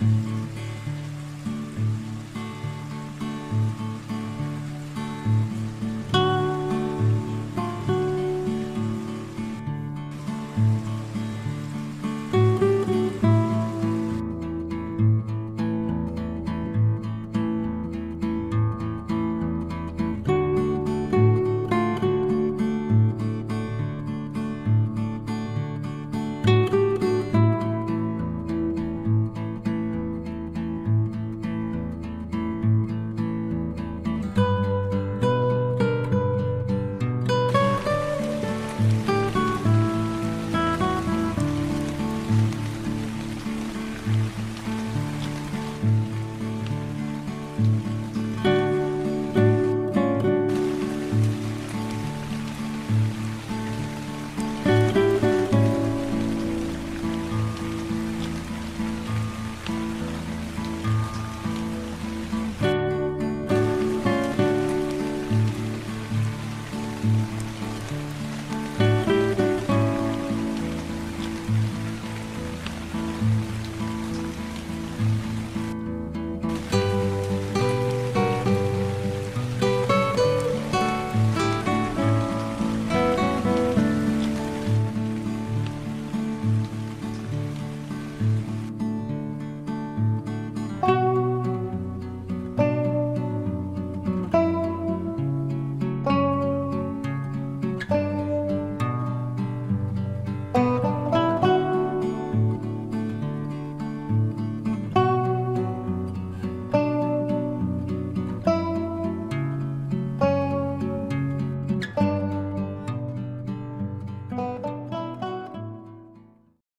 Bye.